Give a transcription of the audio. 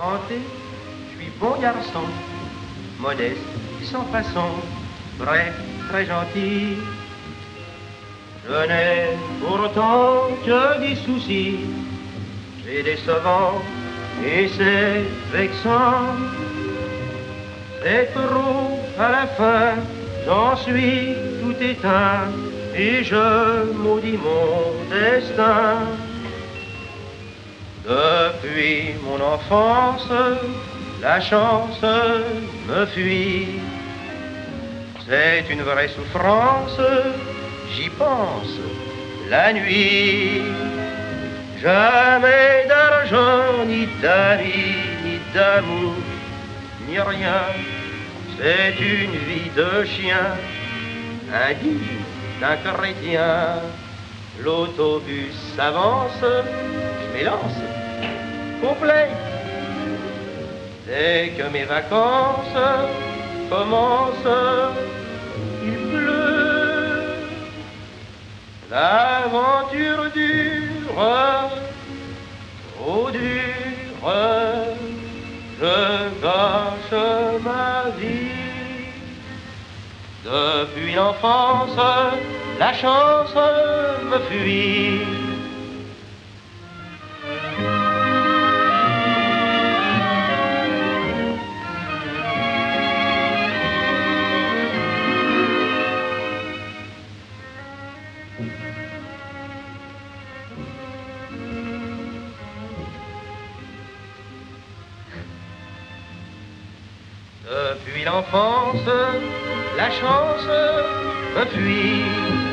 Je suis bon garçon, modeste, sans façon, bref, très gentil. Je n'ai pourtant que des soucis, des savants et c'est vexant. C'est trop à la fin, j'en suis tout éteint et je maudis mon destin. Depuis mon enfance, la chance me fuit. C'est une vraie souffrance, j'y pense la nuit. Jamais d'argent, ni d'amis, ni d'amour, ni rien. C'est une vie de chien, indigne d'un chrétien. L'autobus s'avance, je m'élance, complet. Dès que mes vacances commencent, il pleut. L'aventure dure, trop dure, je gâche ma vie. Depuis l'enfance, la chance me fuit. Depuis l'enfance, la chance me fuit.